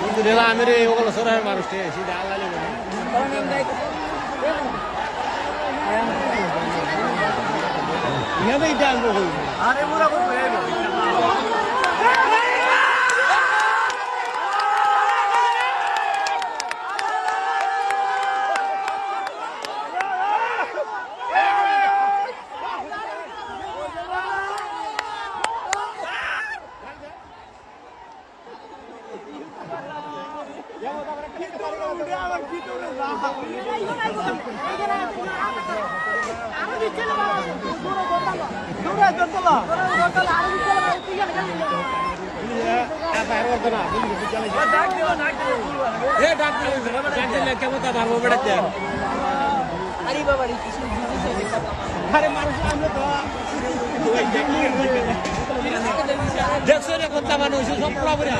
কিন্তু রেলা আমি রে ওগুলো সরাই মানুষ সিধা আল্লাহ লেগে এখানে এটা আনবো কই আরে মোরা করবে দেখছ রে কোনটা মানুষ সব পুরা জানা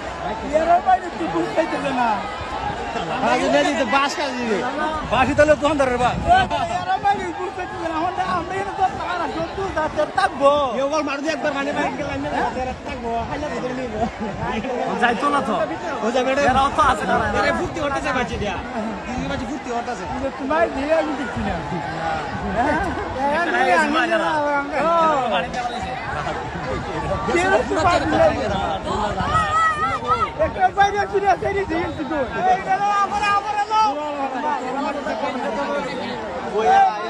বাস কাজ দিবে বাসি তাহলে দোকান ধরে বা কেবল মারুদি একবার মানে বাইক গেলাম থাকবো হাইলা ধরে নিব যাইতো না তো ও যাবে রে এরাও তো আছে না আরে ফুর্তি হতেছে বাচ্চা দিয়া Trabalha a criança de dentro, doido. Agora, agora não. Foi a...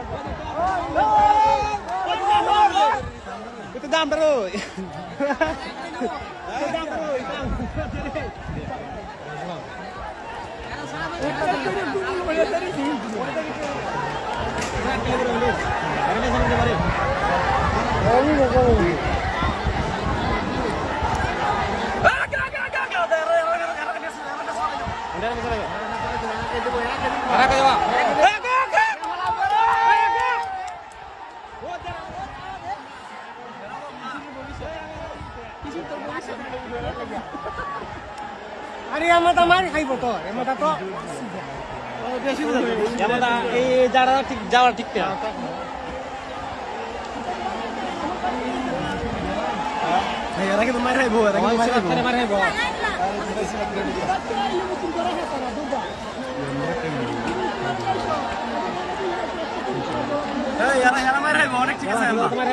Thank you. Sudan bro. Sudan bro. Arah ke Jawa. Eh, আরে আমরা তো মারি খাইব তো আমরা তো বেশি এই যারা ঠিক যাওয়া ঠিক না এরা কিন্তু মারাই বউ এরা কিন্তু মারে এরা এরা বউ অনেক ঠিক আছে মারে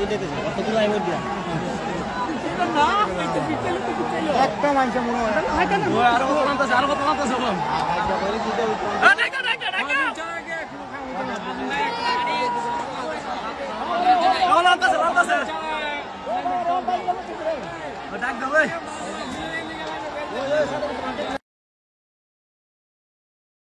দিতে দিতে কত দূর আইব দিয়া একটা মানুষ মনে হয় আর কত নামতাছে আর কত নামতাছে বল আ ডাকা ডাকা